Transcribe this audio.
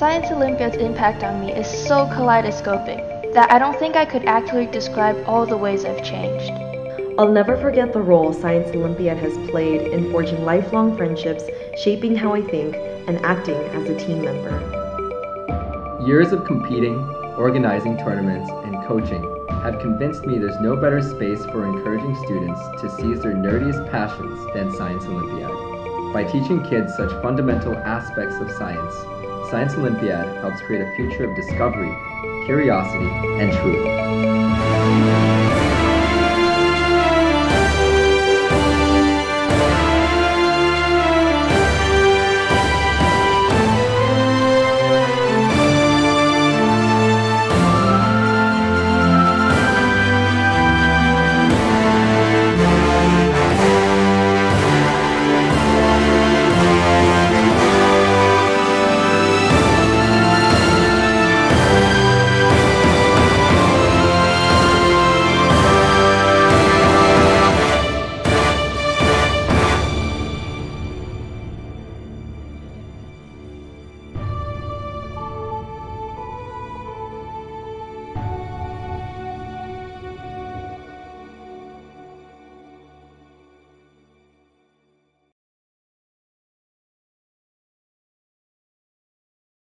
Olympiad's impact on me is so kaleidoscopic that I don't think I could accurately describe all the ways I've changed. I'll never forget the role Science Olympiad has played in forging lifelong friendships, shaping how I think, and acting as a team member. Years of competing, organizing tournaments, and coaching have convinced me there's no better space for encouraging students to seize their nerdiest passions than Science Olympiad. By teaching kids such fundamental aspects of science, Science Olympiad helps create a future of discovery, curiosity, and truth.